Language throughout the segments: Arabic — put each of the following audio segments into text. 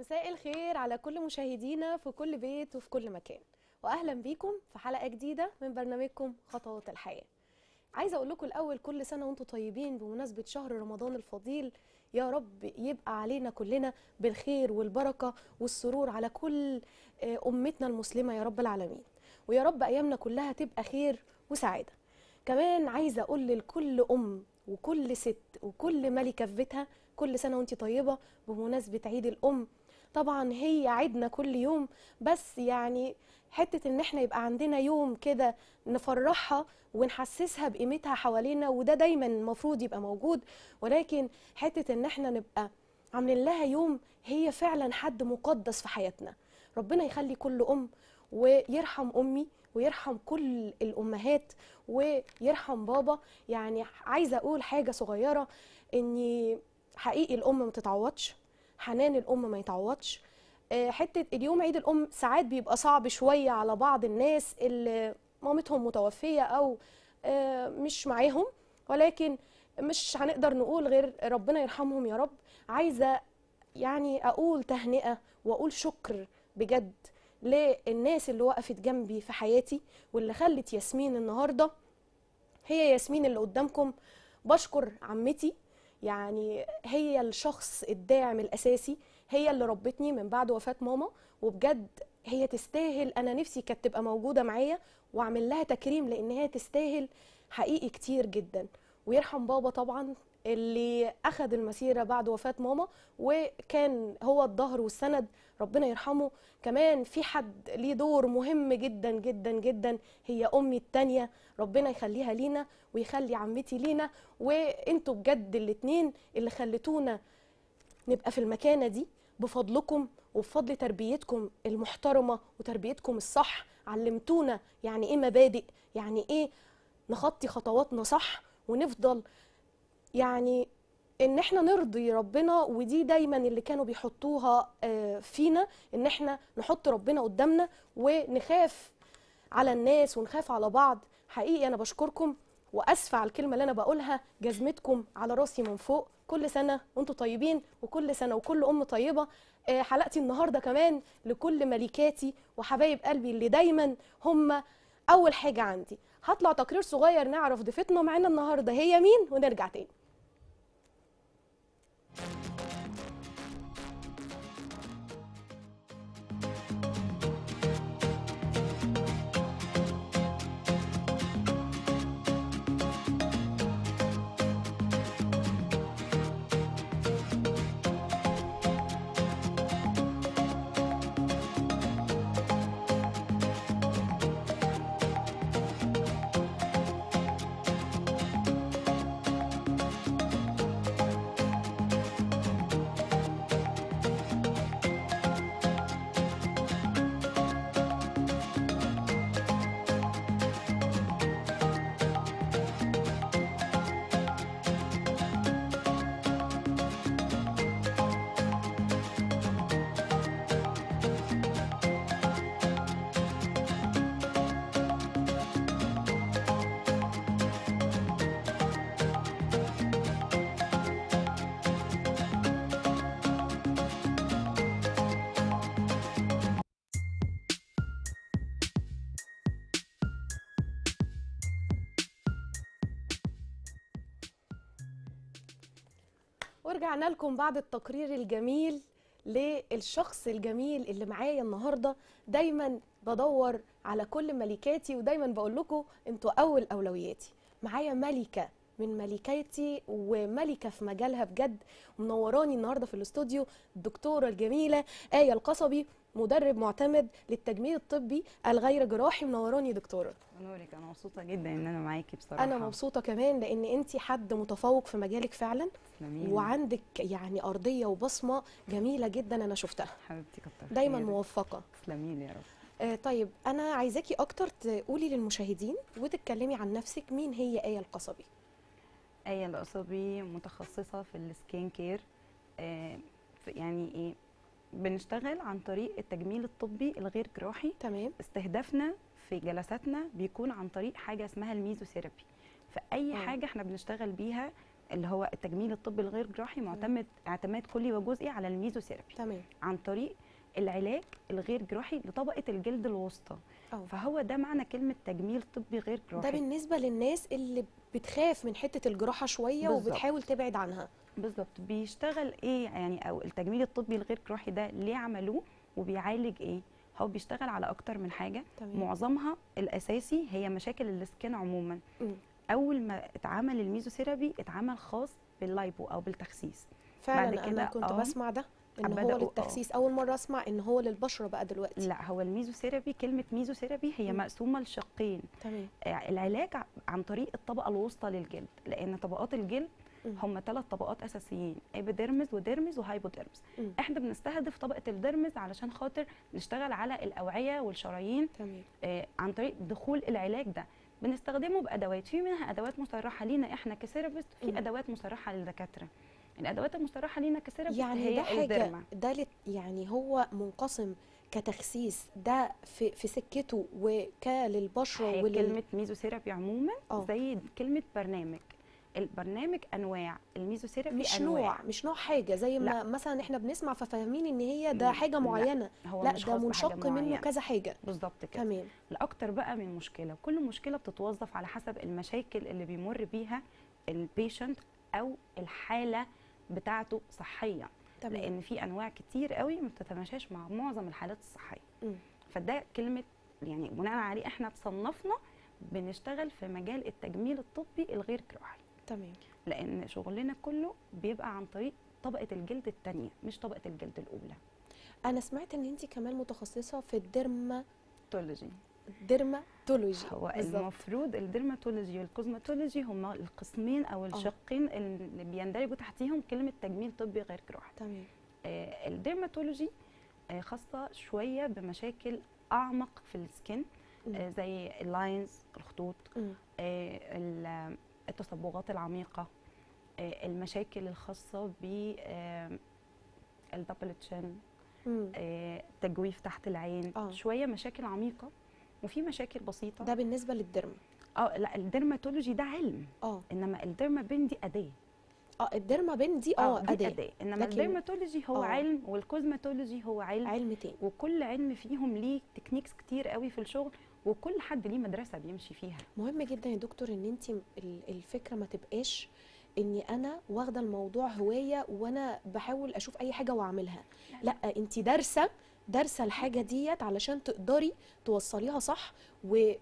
مساء الخير على كل مشاهدينا في كل بيت وفي كل مكان. واهلا بيكم في حلقة جديدة من برنامجكم خطوات الحياة. عايزة أقول لكم الأول كل سنة وأنتم طيبين بمناسبة شهر رمضان الفضيل يا رب يبقى علينا كلنا بالخير والبركة والسرور على كل آه، أمتنا المسلمة يا رب العالمين. ويا رب أيامنا كلها تبقى خير وسعادة. كمان عايزة أقول لكل أم وكل ست وكل ملكة في بيتها كل سنة وانت طيبة بمناسبة عيد الأم طبعا هي عيدنا كل يوم بس يعني حتة إن إحنا يبقى عندنا يوم كده نفرحها ونحسسها بقيمتها حوالينا وده دايما المفروض يبقى موجود. ولكن حتة إن إحنا نبقى عاملين لها يوم هي فعلا حد مقدس في حياتنا. ربنا يخلي كل أم ويرحم أمي ويرحم كل الأمهات ويرحم بابا. يعني عايزة أقول حاجة صغيرة إني حقيقي الأم ما تتعوضش حنان الأم ما يتعوضش. آه، حتة اليوم عيد الأم ساعات بيبقى صعب شوية على بعض الناس اللي مامتهم متوفية أو آه، مش معاهم. ولكن مش هنقدر نقول غير ربنا يرحمهم يا رب. عايزة يعني أقول تهنئة وأقول شكر بجد للناس اللي وقفت جنبي في حياتي واللي خلت ياسمين النهارده هي ياسمين اللي قدامكم. بشكر عمتي يعني هي الشخص الداعم الأساسي هي اللي ربتني من بعد وفاة ماما وبجد هي تستاهل. أنا نفسي كانت تبقى موجودة معايا وأعمل لها تكريم لأن هي تستاهل حقيقي كتير جدا. ويرحم بابا طبعا. اللي أخذ المسيرة بعد وفاة ماما وكان هو الظهر والسند ربنا يرحمه. كمان في حد ليه دور مهم جدا جدا جدا هي أمي التانية. ربنا يخليها لينا ويخلي عمتي لينا. وأنتوا بجد الاتنين اللي خلتونا نبقى في المكانة دي بفضلكم وبفضل تربيتكم المحترمة وتربيتكم الصح. علمتونا يعني إيه مبادئ يعني إيه نخطي خطواتنا صح ونفضل يعني إن إحنا نرضي ربنا ودي دايما اللي كانوا بيحطوها آه، فينا إن إحنا نحط ربنا قدامنا ونخاف على الناس ونخاف على بعض. حقيقي أنا بشكركم وأسفة على الكلمة اللي أنا بقولها جزمتكم على راسي من فوق. كل سنة وأنتم طيبين وكل سنة وكل ام طيبة. آه، حلقتي النهارده كمان لكل ملكاتي وحبايب قلبي اللي دايما هم أول حاجة عندي. هطلع تقرير صغير نعرف ضيفتنا معانا النهارده هي مين؟ ونرجع تاني. Thank you. ورجعنا لكم بعد التقرير الجميل للشخص الجميل اللي معايا النهارده. دايما بدور على كل ملكاتي ودايما بقول لكم أنتوا أول أولوياتي. معايا ملكة من ملكاتي وملكة في مجالها بجد. منوراني النهارده في الاستوديو الدكتورة الجميلة آية القصبي مدرب معتمد للتجميل الطبي الغير جراحي. منوراني دكتورة. نورك أنا مبسوطة جدا إن أنا معاكي بصراحة. أنا مبسوطة كمان لأن انت حد متفوق في مجالك فعلا. تسلميلي. وعندك يعني أرضية وبصمة جميلة جدا أنا شفتها. حبيبتي كتر دايما. موفقة. تسلمي يا رب. آه طيب أنا عايزاكي أكتر تقولي للمشاهدين وتتكلمي عن نفسك. مين هي آية القصبي؟ آية القصبي متخصصة في ال skin care آه يعني إيه بنشتغل عن طريق التجميل الطبي الغير جراحي. تمام. استهدافنا في جلساتنا بيكون عن طريق حاجة اسمها الميزوثيرابي. فأي مم. حاجة إحنا بنشتغل بيها اللي هو التجميل الطبي الغير جراحي معتمد اعتماد كلي وجزئي على الميزوثيرابي. تمام. عن طريق العلاج الغير جراحي لطبقة الجلد الوسطى. آه فهو ده معنى كلمة تجميل طبي غير ده جراحي. بالنسبة للناس اللي بتخاف من حتة الجراحة شوية بالظبط. وبتحاول تبعد عنها. بالظبط. بيشتغل إيه يعني أو التجميل الطبي الغير جراحي ده ليه عملوه وبيعالج إيه؟ هو بيشتغل على أكتر من حاجة. تمام. معظمها الأساسي هي مشاكل ال skin عموما. مم. أول ما اتعمل الميزوثيرابي اتعمل خاص بال lipo أو بالتخسيس. فعلا بعد أنا كده كنت آه. بسمع ده. إن هو آه. للتخسيس أول مرة أسمع إن هو للبشرة بقى دلوقتي لا هو الميزوثيرابي كلمة ميزوثيرابي هي. مقسومة لشقين تمام آه، العلاج عن طريق الطبقة الوسطى للجلد لأن طبقات الجلد. هم ثلاث طبقات أساسيين epidermis و dermis و hypodermis. إحنا بنستهدف طبقة ال dermis علشان خاطر نشتغل على الأوعية والشرايين تمام آه، عن طريق دخول العلاج ده بنستخدمه بأدوات في منها أدوات مصرحة لينا إحنا ك therapist في. أدوات مصرحة للدكاترة الأدوات المصرحه لينا ك therapist يعني هي ده حاجة ده يعني هو منقسم كتخسيس ده في في سكته وك للبشره ولل كلمة ميزوثيرابي عموما آه. زي كلمة برنامج. البرنامج أنواع الميزوثيرابي مش أنواع. نوع مش نوع حاجة زي ما لا. مثلا إحنا بنسمع ففاهمين إن هي ده لا، حاجة لا، معينة. هو لا ده منشق منه. كذا حاجة. بالظبط كده. تمام. لاكتر بقى من مشكلة كل مشكلة بتتوظف على حسب المشاكل اللي بيمر بيها ال patient أو الحالة بتاعته صحيا تمام. لأن في أنواع كتير قوي ما بتتماشاش مع معظم الحالات الصحية. فده كلمة يعني بناء عليه إحنا تصنفنا بنشتغل في مجال التجميل الطبي الغير جراحي. تمام. لأن شغلنا كله بيبقى عن طريق طبقة الجلد الثانية مش طبقة الجلد الأولى. أنا سمعت إن انت كمان متخصصة في ال dermatology dermatology هو بالظبط. المفروض ال dermatology وال cosmetology هما القسمين أو الشقين اللي بيندرجوا تحتيهم كلمة تجميل طبي غير جراحي تمام آه، ال dermatology آه، خاصة شوية بمشاكل أعمق في ال skin. آه، زي ال lines الخطوط. آه، ال- التصبغات العميقة آه، المشاكل الخاصة بال double chin مم. تجويف تحت العين آه. شوية مشاكل عميقة وفي مشاكل بسيطة. ده بالنسبة لل derma آه لا ال dermatology ده علم. آه. إنما ال derma pen دي أداة. آه ال derma pen دي آه دي أداة. أداة. إنما ال dermatology هو آه. علم وال cosmetology هو علم. علم تاني. وكل علم فيهم ليه techniques كتير قوي في الشغل وكل حد ليه مدرسة بيمشي فيها. مهم جدا يا دكتور إن انت الفكرة ما تبقاش إني أنا واخدة الموضوع هواية وأنا بحاول أشوف أي حاجة وأعملها. لا انت دارسة دارسة الحاجة ديت علشان تقدري توصليها صح.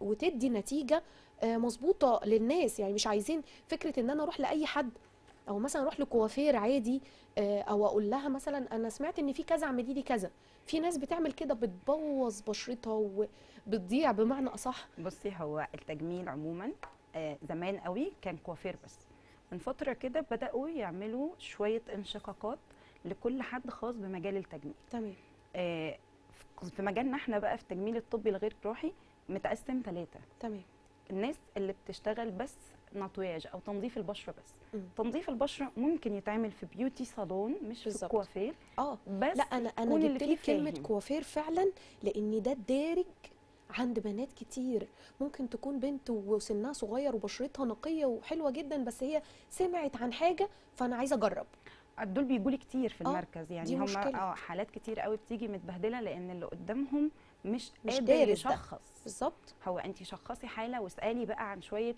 وتدي نتيجة آه، مظبوطة للناس. يعني مش عايزين فكرة إن أنا أروح لأي حد أو مثلا أروح لكوافير عادي آه، أو أقول لها مثلا أنا سمعت إن في كذا اعملي لي كذا. في ناس بتعمل كده بتبوظ بشرتها وبتضيع بمعنى أصح. بصي هو التجميل عموما آه، زمان قوي كان كوافير بس. من فترة كده بدأوا يعملوا شوية انشقاقات لكل حد خاص بمجال التجميل. تمام. في مجالنا إحنا بقى في التجميل الطبي الغير جراحي متقسم ثلاثة تمام. الناس اللي بتشتغل بس nettoyage أو تنظيف البشرة بس. مم. تنظيف البشرة ممكن يتعمل في beauty salon مش في بالظبط. الكوافير. آه. بس لا أنا أنا جبت لك كلمة. كوافير فعلا لأن ده دارج عند بنات كتير. ممكن تكون بنت وسنها صغير وبشرتها نقية وحلوة جدا بس هي سمعت عن حاجة فأنا عايزة أجرب. دول بيجوا لي كتير في آه، المركز. يعني هم. آه حالات كتير قوي بتيجي متبهدلة لأن اللي قدامهم مش, مش قادر. يشخص. بالظبط. هو انت شخصي حالة واسألي بقى عن شوية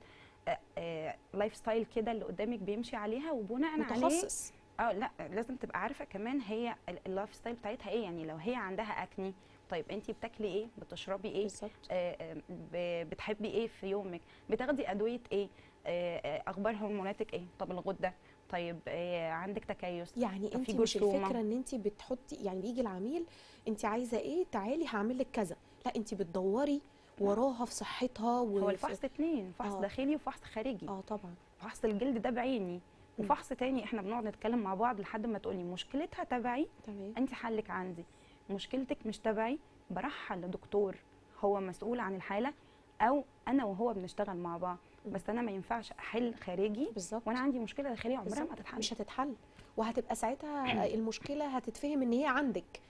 آه، آه، lifestyle كده اللي قدامك بيمشي عليها وبناء عليه متخصص. آه لأ لازم تبقى عارفة كمان هي ال- ال lifestyle بتاعتها إيه. يعني لو هي عندها acne طيب انت بتاكلي إيه؟ بتشربي إيه؟ آه، آه، بتحبي إيه في يومك؟ بتاخدي أدوية إيه؟ آه، آه، أخبار هرموناتك إيه؟ طب الغدة؟ طيب آه، عندك تكيس يعني انت في مش. الفكرة ان انت بتحطي يعني بيجي العميل انت عايزة إيه تعالي هعمل لك كذا لا انت بتدوري وراها في صحتها هو الفحص اتنين فحص آه. داخلي وفحص خارجي آه طبعا فحص الجلد ده بعيني. وفحص تاني إحنا بنقعد نتكلم مع بعض لحد ما تقولي مشكلتها تبعي تمام انت حلك عندي مشكلتك مش تبعي برحل لدكتور هو مسؤول عن الحالة أو أنا وهو بنشتغل مع بعض. بس أنا ما ينفعش أحل خارجي بالظبط. وأنا عندي مشكلة داخليه عمرها ما بالظبط. تتحل. مش هتتحل. وهتبقى ساعتها المشكلة هتتفهم إن هي عندك.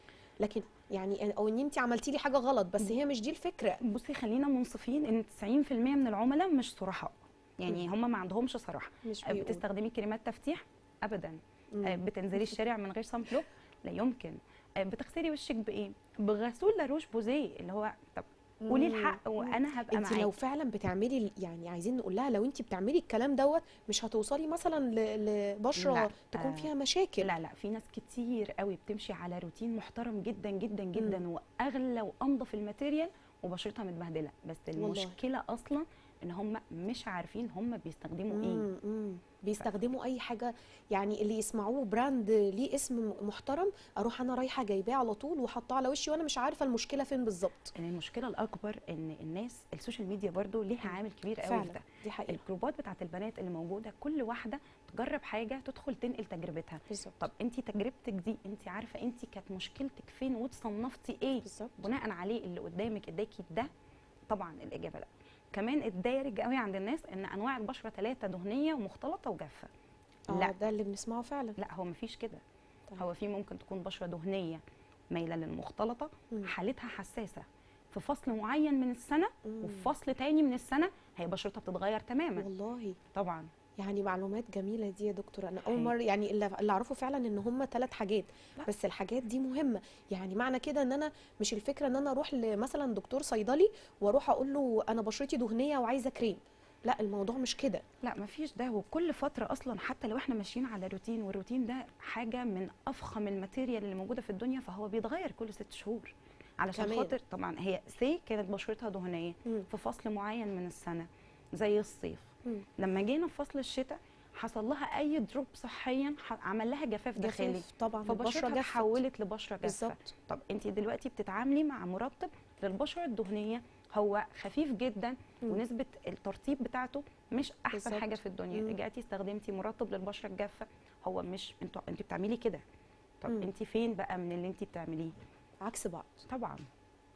لكن يعني أو إن انت عملتي لي حاجة غلط بس هي مش دي الفكرة. بصي خلينا منصفين إن 90% من العملاء مش صرحاء يعني هم ما عندهمش صراحة. مش آه، بيقول بتستخدمي كريمات تفتيح؟ ابدا. مم. آه، بتنزلي الشارع من غير sunblock لا يمكن. آه، بتغسلي وشك بإيه؟ بغسول لاروش بوزيه اللي هو طب قولي. الحق وأنا هبقى انت معاكي. لو فعلا بتعملي يعني عايزين نقول لها لو انت بتعملي الكلام دوت مش هتوصلي مثلا لبشرة لا، تكون آه، فيها مشاكل. لا لا في ناس كتير قوي بتمشي على روتين محترم جدا جدا جدا وأغلى وأنضف ال material وبشرتها متبهدلة. بس والله. المشكلة أصلا إن هم مش عارفين هم بيستخدموا إيه. مم، مم. بيستخدموا أي حاجة يعني اللي يسمعوه brand ليه اسم محترم أروح أنا رايحة جايباه على طول وحطاه على وشي وأنا مش عارفة المشكلة فين بالظبط. إن المشكلة الأكبر إن الناس ال social media برضو ليها عامل كبير قوي في فعلا. ده. دي حقيقة. الجروبات بتاعت البنات اللي موجودة كل واحدة تجرب حاجة تدخل تنقل تجربتها. بالظبط. طب انت تجربتك دي انت عارفة انت كانت مشكلتك فين وتصنفتي إيه؟ بالظبط. بناء عليه اللي قدامك اداكي ده طبعا الإجابة لأ. كمان الدارج قوي عند الناس إن أنواع البشرة ثلاثة دهنية ومختلطة وجافة. آه لا. ده اللي بنسمعه فعلا. لا هو مفيش كده. طيب. هو في ممكن تكون بشرة دهنية مايلة للمختلطة مم. حالتها حساسة في فصل معين من السنة مم. وفي فصل تاني من السنة هي بشرتها بتتغير تماما. والله. طبعا. يعني معلومات جميلة دي يا دكتور أنا أول. مرة يعني اللي أعرفه فعلا إن هم ثلاث حاجات. بس الحاجات دي مهمة يعني معنى كده إن أنا مش الفكرة إن أنا أروح لمثلا دكتور صيدلي وأروح أقول له أنا بشرتي دهنية وعايزة كريم لا الموضوع مش كده لا مفيش ده وكل فترة أصلا حتى لو إحنا ماشيين على روتين والروتين ده حاجة من أفخم ال material اللي موجودة في الدنيا فهو بيتغير كل ست شهور علشان كمان. خاطر طبعا هي سي كانت بشرتها دهنية. في فصل معين من السنة زي الصيف. لما جينا في فصل الشتاء حصل لها أي drop صحيا عمل لها جفاف داخلي. طبعا فبشرتها اتحولت لبشرة جافة. بالظبط. طب انت دلوقتي بتتعاملي مع مرطب للبشرة الدهنية هو خفيف جدا مم. ونسبة الترطيب بتاعته مش أحسن بالظبط. حاجة في الدنيا. رجعتي استخدمتي مرطب للبشرة الجافة هو مش انت انت بتعملي كده. طب مم. انت فين بقى من اللي انت بتعمليه؟ عكس بعض. طبعا.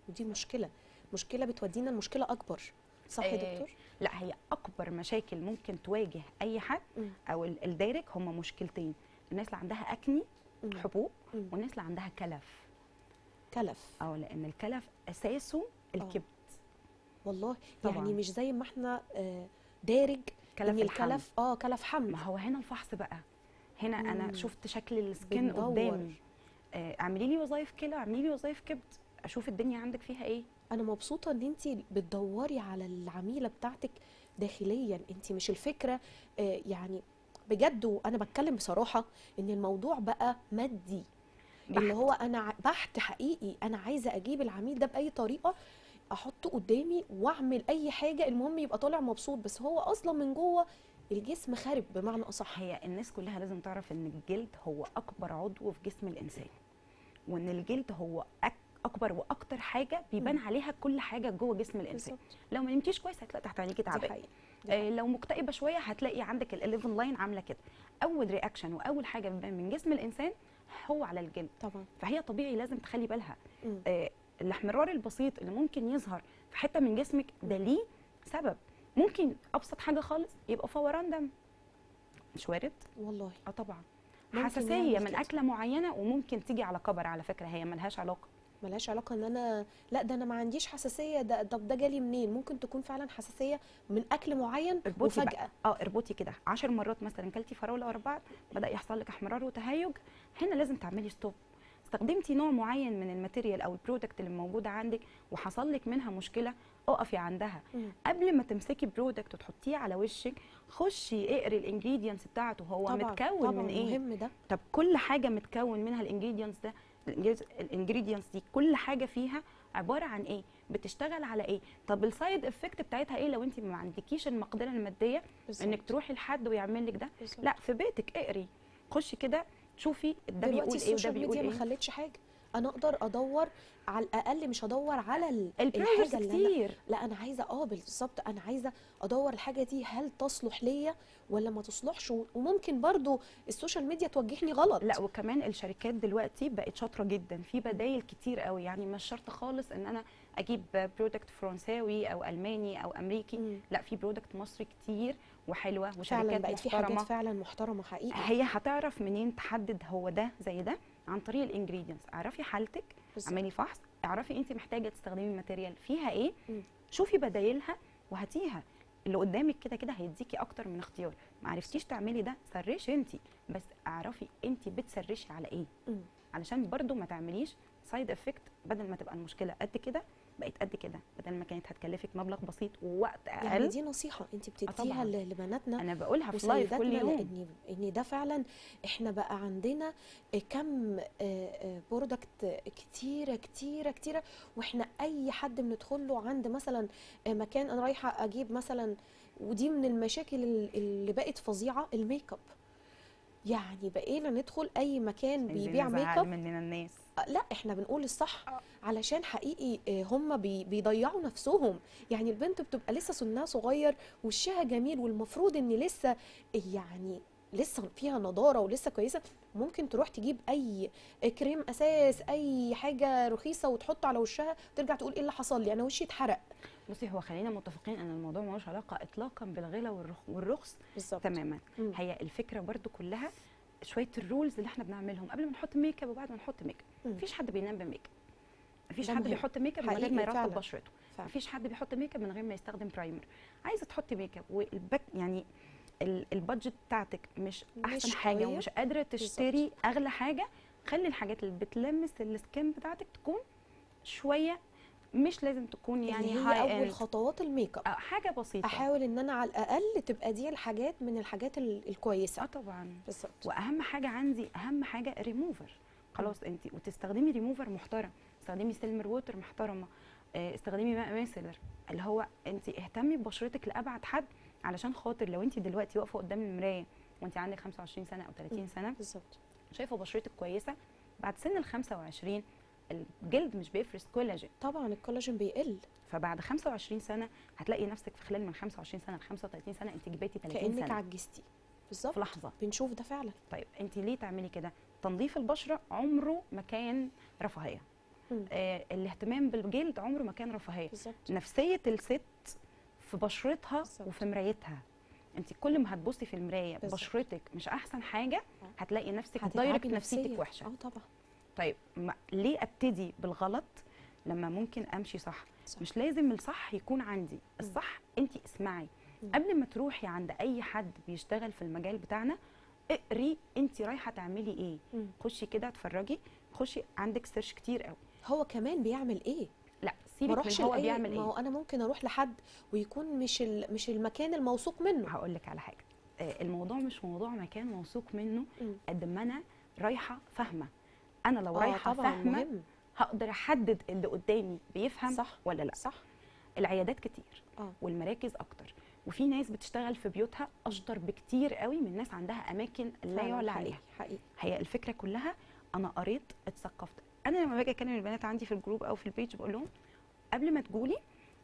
ودي مشكلة. مشكلة بتودينا لمشكلة أكبر. صح يا آه، دكتور لا هي أكبر مشاكل ممكن تواجه أي حد. أو ال- الدارج هما مشكلتين الناس اللي عندها أكني. حبوب. والناس اللي عندها كلف كلف آه لأن الكلف أساسه الكبد والله طبعاً. يعني مش زي ما إحنا آه، دارج كلف. الكلف آه كلف حمل ما هو هنا الفحص بقى هنا مم. أنا شفت شكل السكين بندور. قدامي آه، اعملي لي وظايف كلى اعملي لي وظايف كبد أشوف الدنيا عندك فيها إيه أنا مبسوطة إن انت بتدوري على العميلة بتاعتك داخليا. انت مش الفكرة آه، يعني بجد وأنا بتكلم بصراحة إن الموضوع بقى مادي. اللي بحت. هو أنا بحت حقيقي. أنا عايزة أجيب العميل ده بأي طريقة أحطه قدامي وأعمل أي حاجة. المهم يبقى طالع مبسوط. بس هو أصلا من جوه الجسم خارب بمعنى أصح. هي الناس كلها لازم تعرف إن الجلد هو أكبر عضو في جسم الإنسان. وإن الجلد هو أك أكبر وأكتر حاجة بيبان. عليها كل حاجة جوه جسم الإنسان. لو ما نمتيش كويس هتلاقي تحت عينيكي تعبان. آه لو مكتئبة شوية هتلاقي عندك ال11 line عاملة كده. أول reaction وأول حاجة بتبان من جسم الإنسان هو على الجلد. طبعا. فهي طبيعي لازم تخلي بالها. آه، الاحمرار البسيط اللي ممكن يظهر في حتة من جسمك ده ليه سبب. ممكن أبسط حاجة خالص يبقى فوران دم. مش وارد والله. آه طبعا. حساسية من. أكلة معينة وممكن تيجي على كبر على فكرة. هي ملهاش علاقة. ملهاش علاقة إن أنا لأ ده أنا ما عنديش حساسية ده طب ده جالي منين؟ ممكن تكون فعلا حساسية من أكل معين اربطي وفجأة. آه اربطي كده. 10 مرات مثلا كلتي فراولة ورا بعض بدأ يحصل لك احمرار وتهيج هنا لازم تعملي stop استخدمتي نوع معين من ال material أو ال product اللي موجودة عندك وحصل لك منها مشكلة اقفي عندها. مم. قبل ما تمسكي product وتحطيه على وشك خشي اقري ال ingredients بتاعته هو طبعا متكون طبعا من إيه؟ مهم ده. طب كل حاجة متكون منها ال ingredients ده ال ingredients دي كل حاجة فيها عبارة عن إيه؟ بتشتغل على إيه؟ طب ال side effect بتاعتها إيه لو أنت ما عندكيش المقدرة المادية بالظبط. إنك تروحي لحد ويعمل لك ده؟ بالظبط. لا في بيتك اقري خشي كده شوفي ده بيقول إيه وده بيقول ميديا ما خلتش حاجة. أنا أقدر أدور على الأقل مش هدور على الحاجة اللي أنا كتير. لا أنا عايزة آه بالظبط أنا عايزة أدور الحاجة دي هل تصلح ليا ولا ما تصلحش؟ وممكن برضو ال social media توجهني غلط. لا وكمان الشركات دلوقتي بقت شاطرة جدا في بدايل كتير قوي. يعني مش شرط خالص إن أنا أجيب product فرنساوي أو ألماني أو أمريكي. مم. لا في product مصري كتير وحلوة فعلا وشركات بقت في حاجات محترمة. فعلا محترمة حقيقي. هي هتعرف منين تحدد هو ده زي ده؟ عن طريق ال ingredients اعرفي حالتك. اعملي فحص اعرفي انت محتاجة تستخدمي material فيها إيه. مم. شوفي بدايلها وهاتيها. اللي قدامك كده كده هيديكي أكتر من اختيار. ما عرفتيش تعملي ده سرشي انت بس اعرفي انت بتسرشي على إيه. مم. علشان برضو ما تعمليش side effect بدل ما تبقى المشكلة قد كده. بقت قد كده بدل ما كانت هتكلفك مبلغ بسيط ووقت يعني أقل دي نصيحة انت بتديها طبعاً. ل- لبناتنا أنا بقولها في live كل يوم. لأن إن ده فعلا إحنا بقى عندنا كم product كتيرة كتيرة كتيرة وإحنا أي حد بندخل له عند مثلا آه، مكان أنا رايحة أجيب مثلا ودي من المشاكل ال- اللي بقت فظيعة الميك اب يعني بقينا ندخل أي مكان بيبيع ميك اب مننا الناس. آه، لا إحنا بنقول الصح. آه. علشان حقيقي آه، هم بي بيضيعوا نفسهم. يعني البنت بتبقى لسه سنها صغير وشها جميل والمفروض إن لسه يعني لسه فيها نضارة ولسه كويسة. ممكن تروح تجيب أي كريم أساس أي حاجة رخيصة وتحط على وشها وترجع تقول إيه اللي حصل لي؟ أنا وشي اتحرق. بصي هو خلينا متفقين إن الموضوع ملوش علاقة اطلاقا بالغلا والرخ- والرخص بالظبط تماما مم. هي الفكرة برضو كلها شوية ال rules اللي إحنا بنعملهم قبل ما نحط ميك اب وبعد ما نحط ميك اب. مفيش حد بينام بميك اب مفيش حد. بيحط ميك اب من غير ما يرطب. بشرته. مفيش حد بيحط ميك اب من غير ما يستخدم primer عايزة تحطي ميك اب والبك يعني ال- ال budget بتاعتك مش أحسن مش حاجة. ومش قادرة تشتري أغلى حاجة خلي الحاجات اللي بتلمس ال skin بتاعتك تكون شوية مش لازم تكون يعني اللي هي هاي أول خطوات الميك اب حاجة بسيطة. أحاول إن أنا على الأقل تبقى دي الحاجات من الحاجات ال- آه الكويسه طبعا. بالظبط. وأهم حاجة عندي أهم حاجة ريموفر خلاص انت وتستخدمي ريموفر محترم. استخدمي micellar water محترمة. آه، استخدمي ماء micellar اللي هو انت اهتمي ببشرتك لأبعد حد علشان خاطر لو انت دلوقتي واقفة قدام المراية وانت عندك 25 سنة أو 30 مم. سنة بالظبط. شايفة بشرتك كويسة بعد سن ال 25 الجلد مش بيفرز كولاجين. طبعا الكولاجين بيقل. فبعد 25 سنة هتلاقي نفسك في خلال من 25 سنة ل 35 سنة انت جبتي 30 كأنك سنة. عجزتي. بالظبط. في لحظة. بنشوف ده فعلا. طيب انت ليه تعملي كده؟ تنظيف البشرة عمره ما كان رفاهية. آه الاهتمام بالجلد عمره ما كان رفاهية. بالظبط. نفسية الست في بشرتها بالظبط. وفي مرايتها. انت كل ما هتبصي في المراية. بشرتك مش أحسن حاجة آه. هتلاقي نفسك direct. نفسيتك وحشة. آه طبعا. طيب ما ليه أبتدي بالغلط لما ممكن أمشي صح صح. مش لازم الصح يكون عندي الصح انت اسمعي. قبل ما تروحي عند أي حد بيشتغل في المجال بتاعنا اقري انت رايحة تعملي إيه مم. خشي كده اتفرجي خشي عندك search كتير قوي هو كمان بيعمل إيه لا سيبك من هو بيعمل ما هو إيه أنا ممكن أروح لحد ويكون مش. مش المكان الموثوق منه هقول لك على حاجة آه، الموضوع مش موضوع مكان موثوق منه. قد ما أنا رايحة فاهمة أنا لو آه رايحة فاهمة هقدر أحدد اللي قدامي بيفهم صح. ولا لأ. صح. العيادات كتير آه. والمراكز أكتر. وفي ناس بتشتغل في بيوتها أشطر بكتير قوي من ناس عندها أماكن لا يعلى عليها. حقيقي. هي الفكرة كلها أنا قريت اتثقفت. أنا لما باجي أكلم البنات عندي في ال group أو في ال page بقول لهم قبل ما تقولي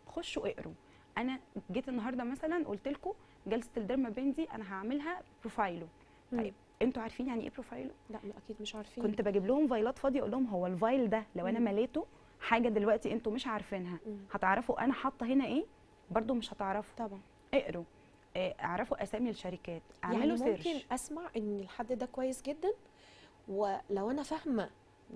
خشوا اقروا. أنا جيت النهارده مثلا قلت لكم جلسة ال derma pen زي أنا هعملها Profhilo. طيب أنتوا عارفين يعني إيه Profhilo لا أكيد مش عارفين. كنت بجيب لهم فايلات فاضية أقول لهم هو ال file ده لو أنا. مليته حاجة دلوقتي أنتوا مش عارفينها. هتعرفوا أنا حاطة هنا إيه؟ برضو مش هتعرفوا. طبعا. اقروا. آه، اعرفوا أسامي الشركات. اعملوا يعني search ممكن أسمع إن الحد ده كويس جدا ولو أنا فاهمة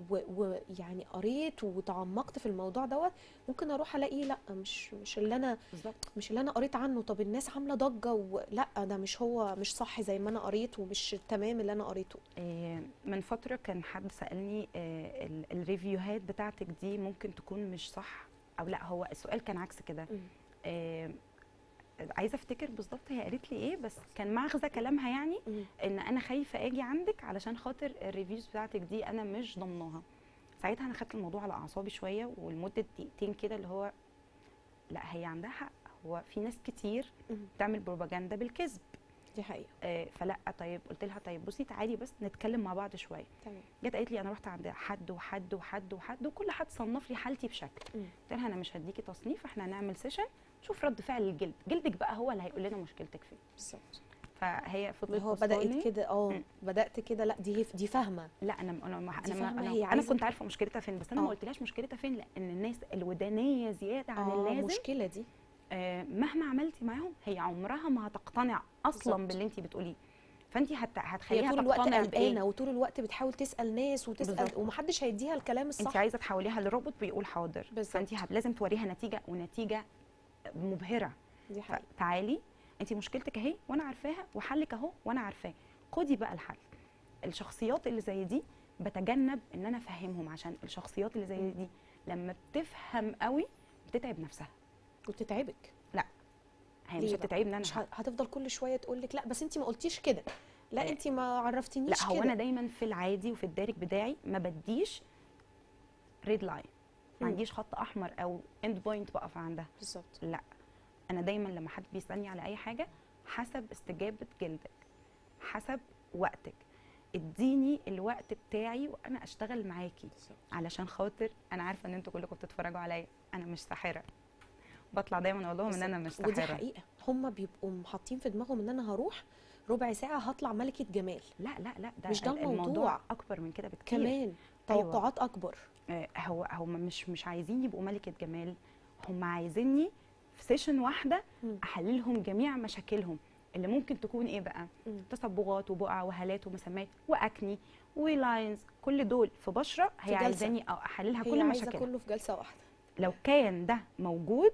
ويعني قريت وتعمقت في الموضوع دوت ممكن أروح ألاقي لأ مش مش اللي أنا بالظبط. مش اللي أنا قريت عنه. طب الناس عاملة ضجة ولا ده مش هو مش صح زي ما أنا قريت ومش تمام اللي أنا قريته. آه، من فترة كان حد سألني آه، ال- الريفيوهات بتاعتك دي ممكن تكون مش صح أو لأ؟ هو السؤال كان عكس كده. عايزة افتكر بالظبط هي قالت لي إيه بس كان مغزى كلامها يعني. إن أنا خايفة آجي عندك علشان خاطر ال reviews بتاعتك دي أنا مش ضمناها ساعتها أنا خدت الموضوع على أعصابي شوية ولمدة دقيقتين كده اللي هو لأ هي عندها حق. هو في ناس كتير. بتعمل بروباجندا بالكذب. دي حقيقة. آه، فلأ طيب قلت لها طيب بصي تعالي بس نتكلم مع بعض شوية. تمام. جت قالت لي أنا رحت عند حد وحد وحد وحد وكل حد صنف لي حالتي بشكل. قلت لها أنا مش هديكي تصنيف إحنا هنعمل session شوف رد فعل الجلد جلدك بقى هو اللي هيقول لنا مشكلتك فين بالظبط فهي فضلت هو. بدأت كده آه. بدأت كده لا دي دي فاهمة لا أنا أنا ما أنا ما أنا, أنا كنت عارفة مشكلتها فين بس أنا ما آه. قلتلهاش مشكلتها فين لأن الناس الودانية زيادة عن آه اللازم المشكلة دي آه مهما عملتي معاهم هي عمرها ما هتقتنع أصلا بالظبط. باللي انت بتقوليه فانت هت... هتخليها طول الوقت قلقانة وطول الوقت بتحاول تسأل ناس وتسأل بالظبط. ومحدش هيديها الكلام انت الصح عايزة تحوليها لروبوت بيقول حاضر بالظبط. فانت. لازم توريها نتيجة ونتيجة مبهرة. دي حقيقة. فتعالي انت مشكلتك اهي وأنا عارفاها وحلك اهو وأنا عارفاه. خدي بقى الحل. الشخصيات اللي زي دي بتجنب إن أنا أفهمهم عشان الشخصيات اللي زي دي لما بتفهم قوي بتتعب نفسها. وبتتعبك. هي ليه مش؟ هتتعبني أنا. هتفضل كل شوية تقول لك لا بس انت ما قلتيش كده. لا. انت ما عرفتنيش لا هو كده. أنا دايما في العادي وفي الدارج بتاعي ما بديش red line ما. عنديش خط أحمر أو end point بقف عندها. بالظبط. لا. أنا دايما لما حد بيسألني على أي حاجة حسب استجابة جلدك حسب وقتك. اديني الوقت بتاعي وأنا أشتغل معاكي. علشان خاطر أنا عارفة إن أنتوا كلكم بتتفرجوا عليا. أنا مش ساحرة. بطلع دايما أقول لهم إن أنا مش ودي ساحرة. حقيقة. هم بيبقوا حاطين في دماغهم إن أنا هروح ربع ساعة هطلع ملكة جمال. لا لا لا. ده مش ده ال- الموضوع. الموضوع. أكبر من كده بكتير. كمان أيوة. توقعات أكبر. آه، هو هم مش مش عايزين يبقوا ملكة جمال هم عايزيني في session واحدة. أحللهم جميع مشاكلهم اللي ممكن تكون إيه بقى مم. تصبغات وبقع وهالات ومسامات و acne و lines كل دول في بشرة هي. عايزاني أحللها كل مشاكلها كله في جلسة واحدة لو كان ده موجود.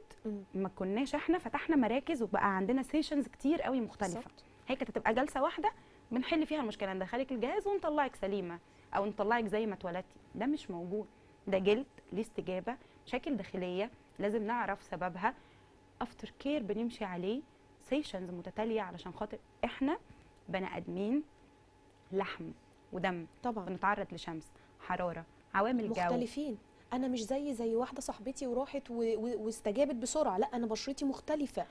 ما كناش إحنا فتحنا مراكز وبقى عندنا sessions كتير قوي مختلفة. هي كانت هتبقى جلسة واحدة بنحل فيها المشكلة ندخلك الجهاز ونطلعك سليمة أو نطلعك زي ما اتولدتي ده مش موجود ده جلد ليه استجابة؟ مشاكل داخلية لازم نعرف سببها. after care بنمشي عليه. sessions متتالية علشان خاطر إحنا بني آدمين لحم ودم. طبعا. بنتعرض لشمس حرارة عوامل جو. مختلفين. أنا مش زي زي واحدة صاحبتي وراحت و... و... واستجابت بسرعة. لا أنا بشرتي مختلفة.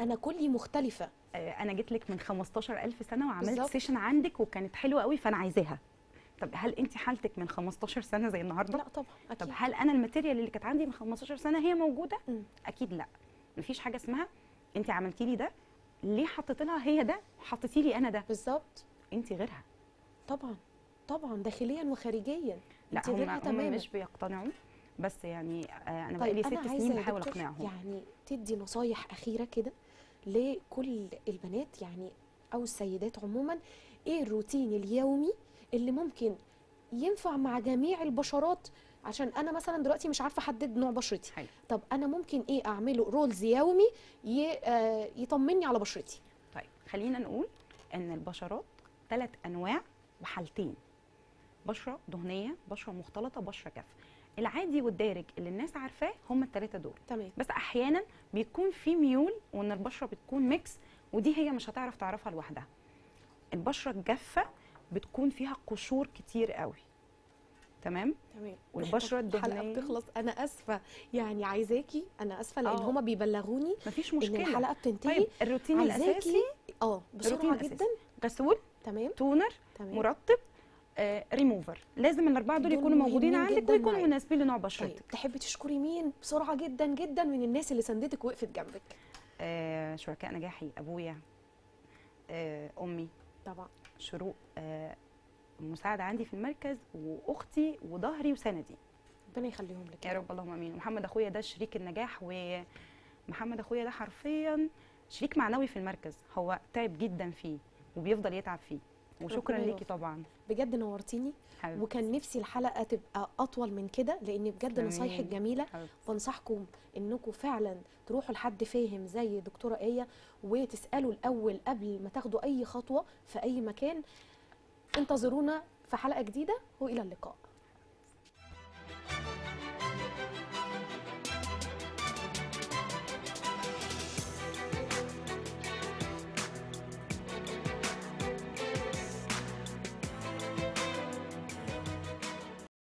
أنا كلي مختلفة. آه، أنا جيت لك من 15000 سنة وعملت بالظبط. session عندك وكانت حلوة قوي فأنا عايزاها. طب هل انت حالتك من 15 سنة زي النهارده؟ لا طبعا أكيد. طب هل أنا ال material اللي كانت عندي من 15 سنة هي موجودة؟ مم. أكيد لا. مفيش حاجة اسمها انت عملتي لي ده ليه حطيتي لها هي ده وحطيتي لي أنا ده؟ بالظبط. انت غيرها. طبعا طبعا داخليا وخارجيا. لا هم هم مش بيقتنعوا. بس يعني آه، أنا طيب بقالي ست سنين بحاول أقنعهم. يعني تدي نصايح أخيرة كده لكل البنات يعني أو السيدات عموما إيه الروتين اليومي اللي ممكن ينفع مع جميع البشرات عشان أنا مثلا دلوقتي مش عارفة أحدد نوع بشرتي. حلو. طب أنا ممكن إيه أعمله؟ رولز يومي آه، يطمني على بشرتي. طيب خلينا نقول إن البشرات ثلاث أنواع وحالتين. بشرة دهنية بشرة مختلطة بشرة جافه العادي والدارج اللي الناس عارفاه هم الثلاثه دول. تمام. بس أحيانا بيكون في ميول وإن البشرة بتكون mix ودي هي مش هتعرف تعرفها لوحدها. البشرة الجافة بتكون فيها قشور كتير قوي. تمام؟ تمام. والبشرة الحلقة الدهنية؟ بتخلص. أنا آسفة. يعني عايزاكي أنا آسفة لأن آه. هما بيبلغوني مفيش إن مشكلة. الحلقة بتنتهي. طيب الروتين الأساسي؟ آه بسرعة. جدا. غسول تمام. toner تمام. مرطب آه، ريموفر لازم الأربعة دول يكونوا موجودين عندك ويكونوا. مناسبين لنوع بشرتك. طيب تحبي تشكري مين؟ بسرعة جدا جدا من الناس اللي سندتك وقفت جنبك. آه، شركاء نجاحي أبويا آه، أمي. طبعا. شروق آه، مساعدة عندي في المركز وأختي وظهري وسندي. ربنا يخليهم لك يا رب. اللهم آمين. ومحمد أخويا ده شريك النجاح ومحمد أخويا ده حرفيا شريك معنوي في المركز. هو تعب جدا فيه وبيفضل يتعب فيه. وشكرا ليكي. طبعا بجد نورتيني حبيبتي وكان نفسي الحلقة تبقى أطول من كده لأن بجد. نصايحك جميلة. بنصحكم إنكم فعلا تروحوا لحد فاهم زي دكتوره إيه وتسألوا الأول قبل ما تاخدوا أي خطوة في أي مكان انتظرونا في حلقة جديدة وإلى اللقاء